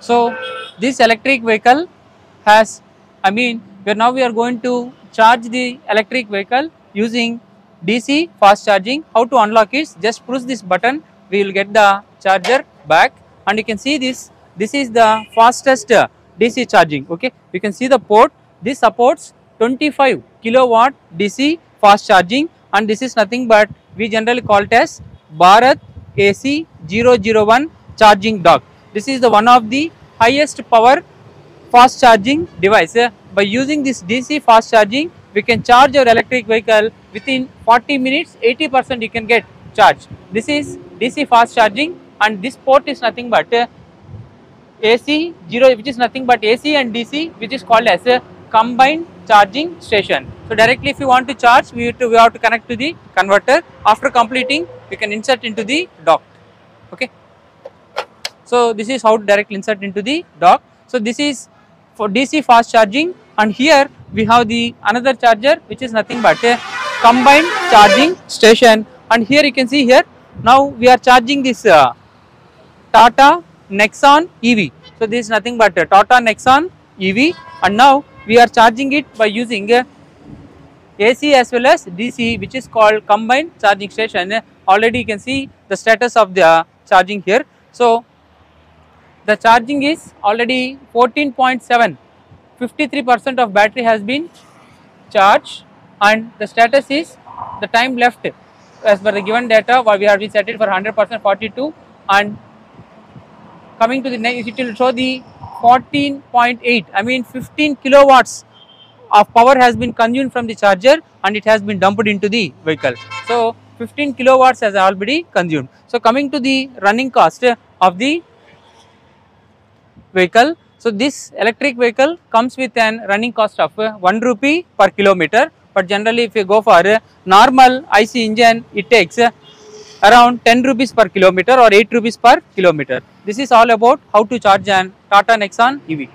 So this electric vehicle has, I mean, where now we are going to charge the electric vehicle using DC fast charging. How to unlock it? just push this button, we will get the charger back and you can see this, this is the fastest DC charging, okay. You can see the port, this supports 25 kilowatt DC fast charging and this is nothing but we generally call it as Bharat AC001 charging dock. This is the one of the highest power fast charging device. Uh, By using this DC fast charging, we can charge your electric vehicle within 40 minutes, 80% you can get charged. This is DC fast charging and this port is nothing but uh, AC 0 which is nothing but AC and DC which is called as a combined charging station. So directly if you want to charge we have to, we have to connect to the converter. After completing we can insert into the dock. Okay. So this is how to directly insert into the dock. So this is for DC fast charging and here we have the another charger which is nothing but a combined charging station and here you can see here now we are charging this uh, Tata Nexon EV. So this is nothing but Tata Nexon EV and now we are charging it by using AC as well as DC which is called combined charging station. Already you can see the status of the charging here. So the charging is already 14.7 53% of battery has been charged and the status is the time left as per the given data we have set it for 100% 42 and coming to the next it will show the 14.8 I mean 15 kilowatts of power has been consumed from the charger and it has been dumped into the vehicle. So 15 kilowatts has already consumed. So coming to the running cost of the vehicle. So this electric vehicle comes with an running cost of uh, 1 rupee per kilometer but generally if you go for a normal IC engine it takes uh, around 10 rupees per kilometer or 8 rupees per kilometer. This is all about how to charge an Tata Nexon EV.